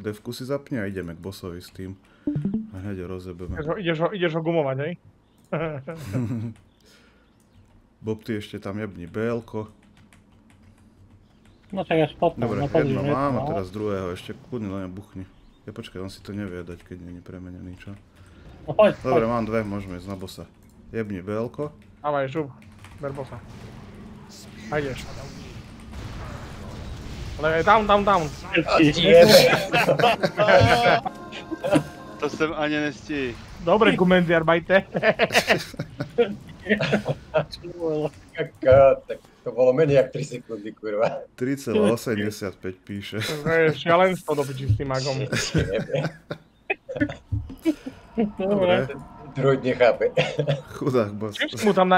Devku si zapni a ideme k bossovi s tým. A hneď ho rozebeme. Ideš ho, ideš ho, ideš ho gumovať, hej? Bob, ty ešte tam jebni BL-ko. No tak až potom, Dobre, no pozri, jedno mám a no. teraz druhého ešte kľudne len buchni. Ja počkaj, on si to nevie dať, keď není premenený, čo? No poď, Dobre, poď. mám dve, môžeme ísť na bossa. Jebni BL-ko. Dávaj, žub. Ber bossa. A ideš. Ale down, down, down. To jsem ani nestihl. Dobre. Kaká, tak to bolo menej jak 3 sekundy, kurva. 3,85 píše. To je šialenstvo do piči s tým magom. Dobre. Druid nechápe. chudák boss. Čím mu tam